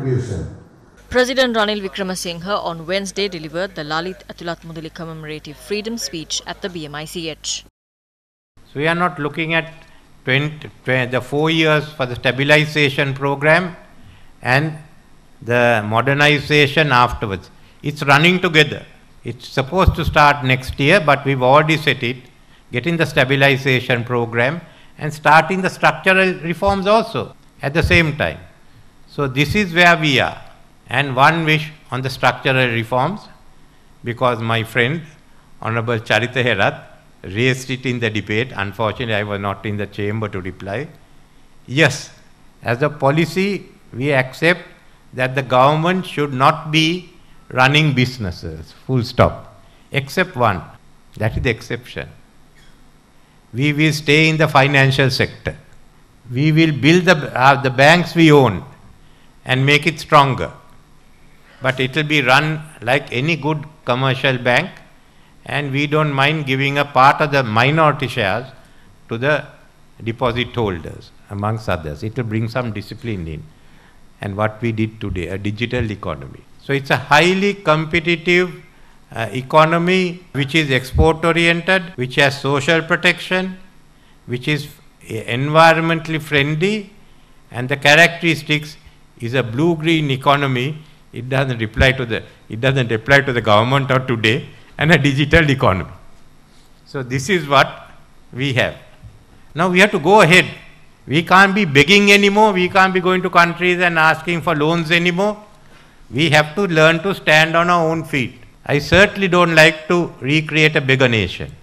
contribution. President Ranil Wickremesinghe on Wednesday delivered the Lalith Athulathmudali commemorative freedom speech at the BMICH. So we are not looking at 20, 20, the four years for the stabilization program and the modernization afterwards. It's running together. It's supposed to start next year, but we've already set it, getting the stabilization program and starting the structural reforms also at the same time. So this is where we are. And one wish on the structural reforms, because my friend, Honorable Charitha Herath, raised it in the debate. Unfortunately, I was not in the chamber to reply. Yes, as a policy, we accept that the government should not be running businesses, full stop, except one. That is the exception. We will stay in the financial sector. We will build the, uh, the banks we own and make it stronger. But it will be run like any good commercial bank, and we don't mind giving a part of the minority shares to the deposit holders, amongst others. It will bring some discipline in. And what we did today, a digital economy. So it's a highly competitive uh, economy which is export oriented, which has social protection, which is environmentally friendly, and the characteristics is a blue green economy. It doesn't reply to the it doesn't apply to the government of today and a digital economy. So this is what we have. Now we have to go ahead. We can't be begging anymore. We can't be going to countries and asking for loans anymore. We have to learn to stand on our own feet. I certainly don't like to recreate a bigger nation.